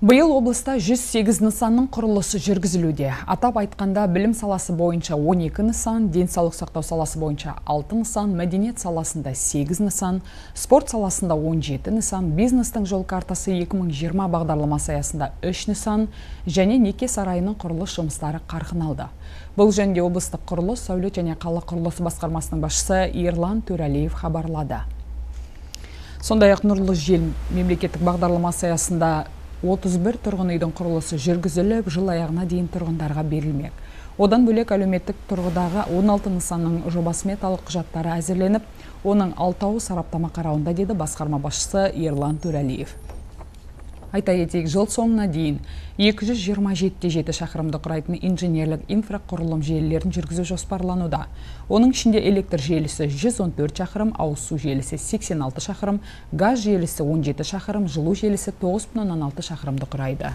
Биыл облыста 108 нысанның құрылысы жүргізілуде. Атап айтқанда білім саласы бойынша 12 нысан, денсаулық сақтау саласы бойынша 6 нысан, мәдениет саласында 8 нысан, спорт саласында 17 нысан, бизнестің жол картасы 2020 бағдарламасы аясында 3 нысан және неке сарайының құрылыс жұмыстары қарқын алды. Бұл жөнінде облыстық құрылыс, сәулет және қала құрылысы басқармасының басшысы Ерлан Төрәлиев хабарлады. Сондай-ақ нұрлы жел мемлекеттік бағдарламасы аясында 31 тұрғын үйдің құрылысы жүргізіліп, жыл аяғына дейін тұрғындарға берілмек. Одан бөлек әлеуметтік тұрғыдағы 16 нысанның жобасы металық құжаттары әзірленіп, оның алтауы сараптама қарауында деді басқарма басшысы Ерлан Төрәлиев айта кетейік жыл соңына дейін 227 шақырымды құрайтын инженерлік инфрақұрылым желілерін жүргізу жоспарлануда. Оның ішінде электр желісі 114 шақырым ауыз су желісі 86 шақырым газ желісі 17 шақырым жылу желісі 9,6 шақырымды құрайды.